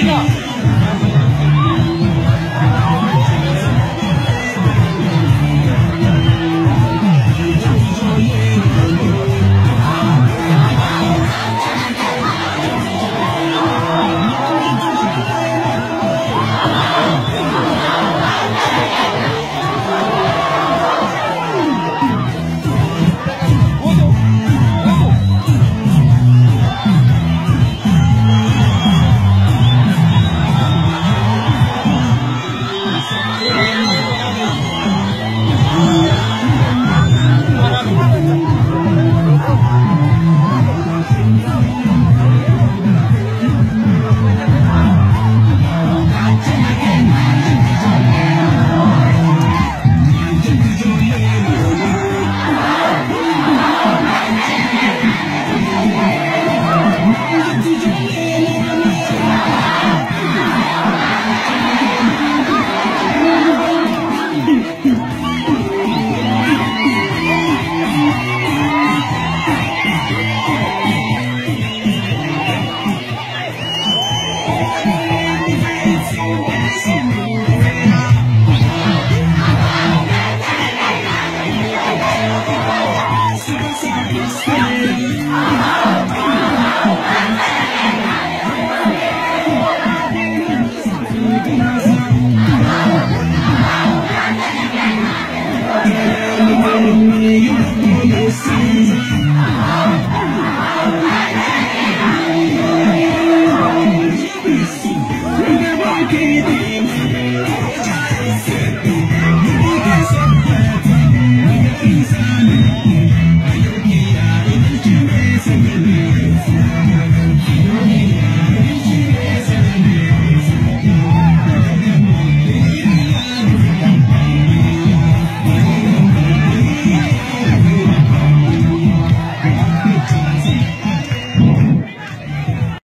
Enough. Yes.